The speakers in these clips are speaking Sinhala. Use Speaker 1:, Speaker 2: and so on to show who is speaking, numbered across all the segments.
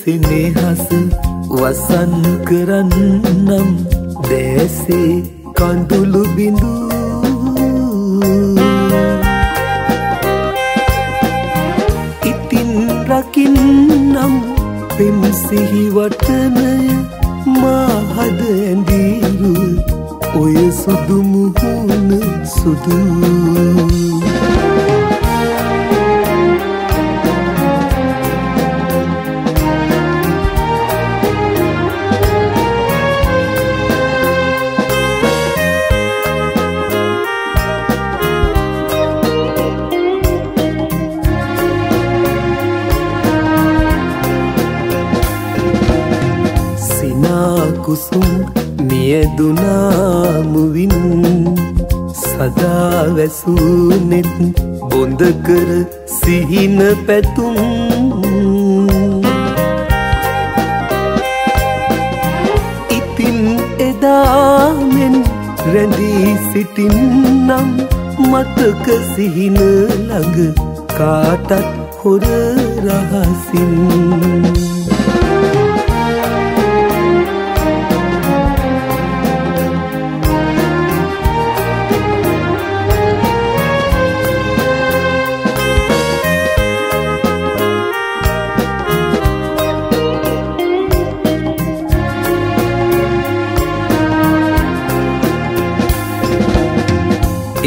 Speaker 1: සෙනෙහස වසන් කරන්නම්. දැසේ කඳුළු බිඳු. ඉතින් රකින්නම් පෙම් සිහිවටනය මාහද ඇඳීරු. ඔය සුදුමුහුණ සුදූ. කුසුම් මියදුනාමුවින් සදා වැසූනෙත් බොඳකර සිහින පැතුම්. ඉතින් එදාමෙන් රැඳී සිටින්නම් මතක සිහින ළඟ කාටත් හොර රහසින්.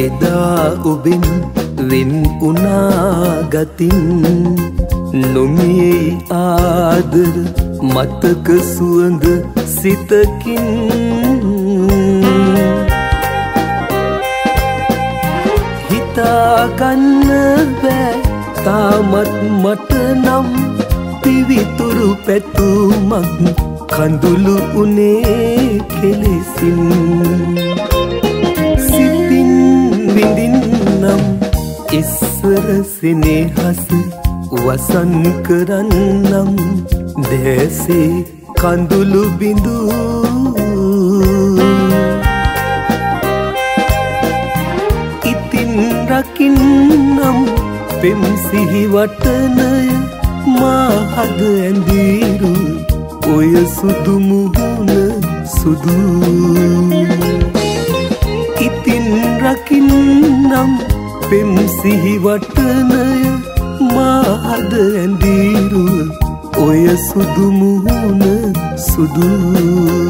Speaker 1: එදා ඔබෙන් වෙන් උනාගතින් නොමියේ ආදර මතක සුවඳ සිතකින්. හිතාගන්න බෑ තාමත් මට නම් පිවිතුරු පැතුමක් කඳුළු උනේ කෙලෙසින්. ඉස්සර සෙනෙහස වසන් කරන්නම්. දැසේ කඳුළු බිඳු. ඉතින් රකින්නම් පෙම් සිහිවටනය මාහද ඇඳීරු. ඔය සුදුමුහුණ සුදූ. පෙම් සිහිවටනය මාහද ඇඳීරුව. ඔය සුදුමුහුණ සුදූ